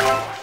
Bye.